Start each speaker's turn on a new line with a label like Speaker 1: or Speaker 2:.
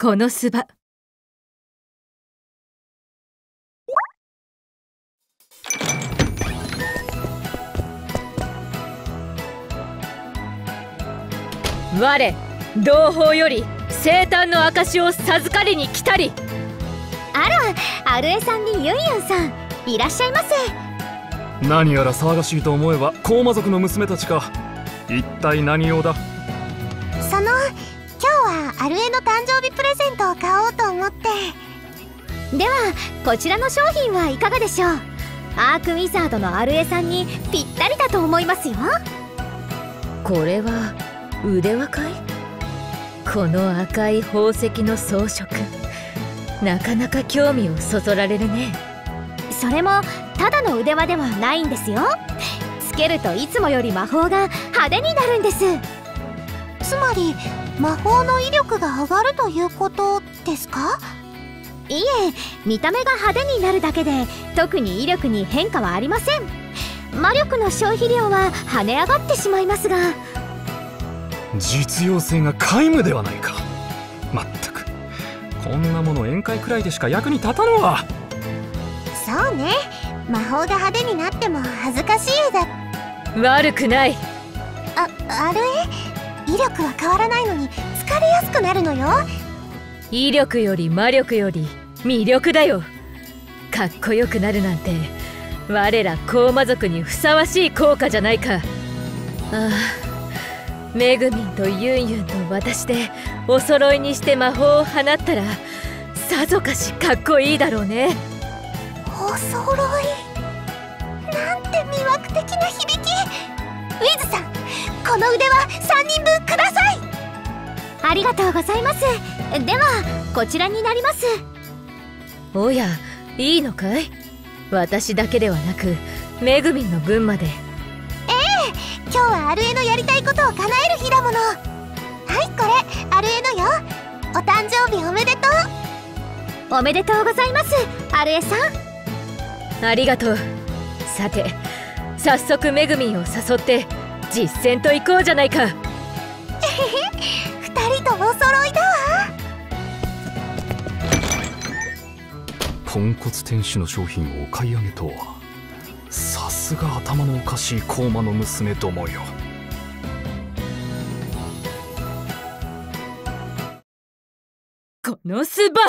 Speaker 1: このスバ我同胞より生誕の証を授かりに来たり。
Speaker 2: あらアルエさんにユンユンさんいらっしゃいませ。
Speaker 3: 何やら騒がしいと思えば高魔族の娘たちか。一体何用だ？
Speaker 2: そのはアルエの誕生日プレゼントを買おうと思って。ではこちらの商品はいかがでしょう。アークウィザードのアルエさんにぴったりだと思いますよ。
Speaker 1: これは腕輪かい？この赤い宝石の装飾。なかなか興味をそそられるね。
Speaker 2: それもただの腕輪ではないんですよ。つけるといつもより魔法が派手になるんです。つまり魔法の威力が上がるということですか？いえ見た目が派手になるだけで特に威力に変化はありません。魔力の消費量は跳ね上がってしまいますが。
Speaker 3: 実用性が皆無ではないか。まったく。こんなもの宴会くらいでしか役に立たぬわ。
Speaker 2: そうね。魔法が派手になっても恥ずかしいだ。
Speaker 1: 悪くない。
Speaker 2: ああれ？威力は変わらないのに疲れやすくなるのよ。
Speaker 1: 威力より魔力より魅力だよ。かっこよくなるなんて我ら高魔族にふさわしい効果じゃないか。ああめぐみんとユンユンと私でお揃いにして魔法を放ったらさぞかしかっこいいだろうね。
Speaker 2: お揃い。なんて魅惑的な響き。ウィズさんこの腕は3人分ください。ありがとうございます。ではこちらになります。
Speaker 1: おやいいのかい？私だけではなくめぐみんの分まで。
Speaker 2: ええ今日はアルエのやりたいことを叶える日だもの。はいこれアルエのよ。お誕生日おめでとう。おめでとうございますアルエさん。
Speaker 1: ありがとう。さて早速めぐみんを誘って実践と行こうじゃないか。
Speaker 2: 二人とお揃いだわ。
Speaker 3: ポンコツ店主の商品をお買い上げとは。さすが頭のおかしい高魔の娘どもよ。
Speaker 1: このスバ